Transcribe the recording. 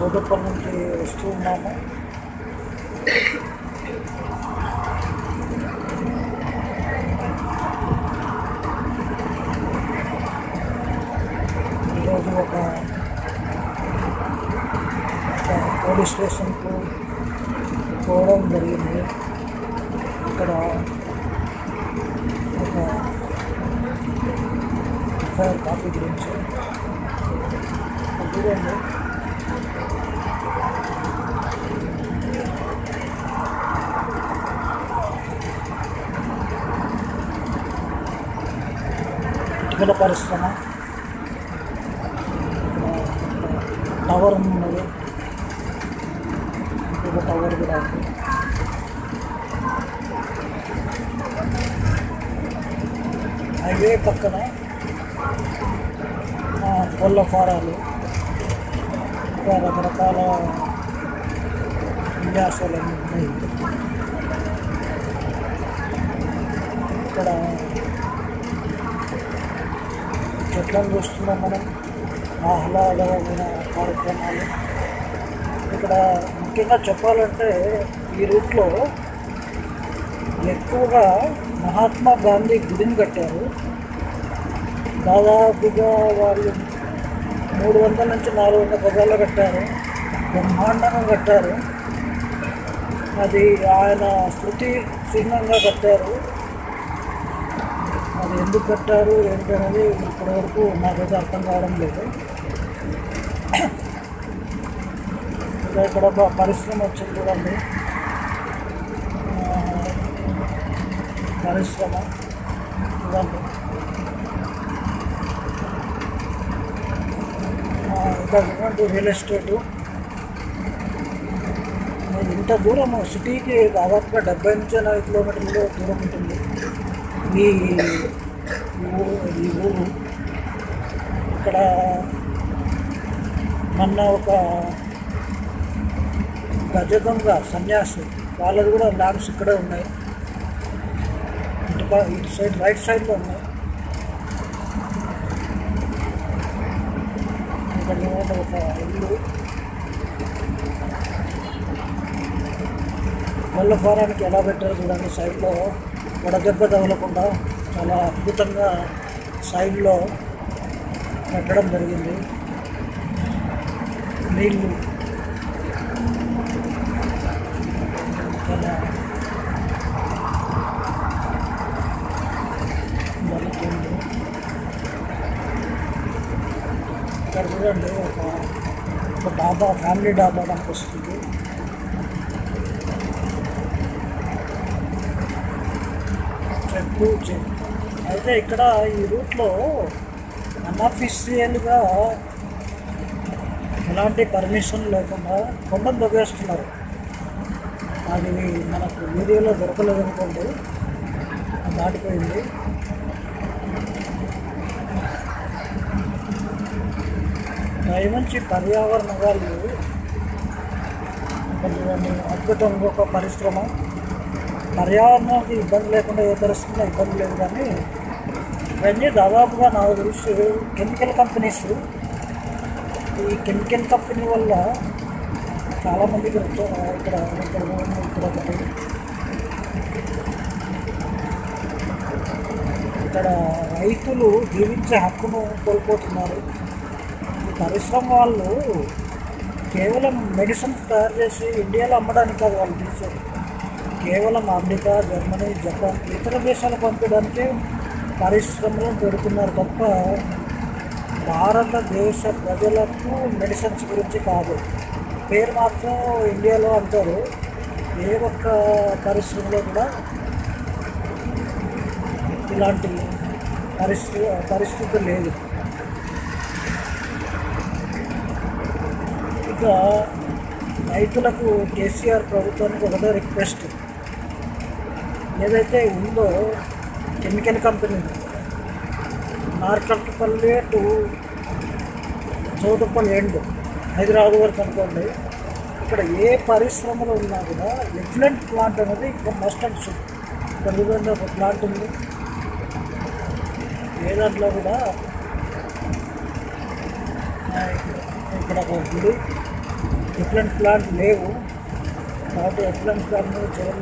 చోటుప్పల్ నుంచి వస్తూ ఉన్నాము. ఈరోజు ఒక పోలీస్ స్టేషన్కు పోవడం జరిగింది. ఇక్కడ ఒక ఎఫ్ఐఆర్ కాపీ గురించి చూడండి ఇటుకల పరిశ్రమ టవర్ ఉన్నది ఇంకొక టవర్ కూడా ఉంది. హైవే పక్కన కోళ్ళ ఫారాలు. ఇంకా రకరకాల విన్యాసాలన్నీ ఉన్నాయి. ఇక్కడ ప్రయత్నం చేస్తున్నాం మనం ఆహ్లాదమైన కార్యక్రమాలు. ఇక్కడ ముఖ్యంగా చెప్పాలంటే ఈ రూట్లో ఎక్కువగా మహాత్మా గాంధీ గుడిని కట్టారు. దాదాపుగా వాళ్ళు మూడు వందల నుంచి నాలుగు వందల గజాలు కట్టారు. బ్రహ్మాండంగా కట్టారు. అది ఆయన స్మృతి చిహ్నంగా కట్టారు. అది ఎందుకు కట్టారు ఏంటనేది ఇప్పటివరకు నాకైతే అర్థం కావడం లేదు. ఇంకా ఇక్కడ ఒక పరిశ్రమ వచ్చింది చూడండి. పరిశ్రమ చూడండి. ఇక్కడ ఇంకా చూడండి రియల్ ఎస్టేటు ఇంత దూరం సిటీకి దాదాపుగా డెబ్బై నుంచి ఎనభై కిలోమీటర్లు దూరం ఉంటుంది. మీ ఊరు ఇక్కడ మొన్న ఒక గజదొంగ సన్యాసి వాళ్ళది కూడా ల్యాండ్స్ ఇక్కడే ఉన్నాయి. ఇటు ఇటు సైడ్ రైట్ సైడ్లో ఉన్నాయి. ఇక్కడ ఒక ఇల్లు. కోళ్ళ ఫారానికి ఎలా పెట్టారు చూడండి సైడ్లో. వడదెబ్బ తగలకుండా చాలా అద్భుతంగా సైడ్లో పెట్టడం జరిగింది. నీళ్ళు చాలా జరుగుతుంది ఇక్కడ చూడండి ఒక ఒక డాబా ఫ్యామిలీ డాబా మనకు వస్తుంది చెట్టు చెట్టు అయితే ఇక్కడ ఈ రూట్లో అన్అఫీషియల్గా ఎలాంటి పర్మిషన్ లేకుండా కొండను దొబ్బేస్తున్నారు అది మనకు వీడియోలో దొరకలేదు అనుకోండి అది దాటిపోయింది. మంచి పర్యావరణ వాళ్ళు కొంచెం అద్భుతంగా ఒక పరిశ్రమ. పర్యావరణానికి ఇబ్బంది లేకుండా ఏ పరిస్థితుల్లో ఇబ్బంది లేదు కానీ ఇవన్నీ దాదాపుగా నాకు తెలుసు. కెమికల్ కంపెనీస్ ఈ కెమికల్ కంపెనీ వల్ల చాలామందికి ఇక్కడ ఇక్కడ ఇక్కడ ఒకటి. ఇక్కడ రైతులు జీవించే హక్కును కోల్పోతున్నారు. ఈ పరిశ్రమ వాళ్ళు కేవలం మెడిసిన్స్ తయారు చేసి ఇండియాలో అమ్మడానికి కాదు వాళ్ళు తీసేది. కేవలం అమెరికా జర్మనీ జపాన్ ఇతర దేశాలకు పంపడానికి పరిశ్రమలు పెడుతున్నారు తప్ప భారతదేశ ప్రజలకు మెడిసిన్స్ గురించి కాదు. పేరు మాత్రం ఇండియాలో అంటారు. ఏ ఒక్క పరిశ్రమలో కూడా ఇలాంటి పరిస్థితి పరిస్థితి లేదు. ఇక రైతులకు కేసీఆర్ ప్రభుత్వానికి ఒకటే రిక్వెస్ట్. ఏదైతే ఉందో chemical company Narketpally to Choutuppal and Hyderabad వరకు అనుకోండి ఇక్కడ ఏ పరిశ్రమలో ఉన్నా కూడా ఎఫ్లెంట్ ప్లాంట్ అనేది ఇక్కడ మస్ట్ అండ్ షుడ్. ఇక్కడ ఒక ప్లాంట్ ఉంది. ఏ దాంట్లో కూడా ఇక్కడ ఒక గుడి ఎఫ్లెంట్ ప్లాంట్ లేవు. కాబట్టి ఎఫ్లెంట్ ప్లాంట్ మీద చర్యలు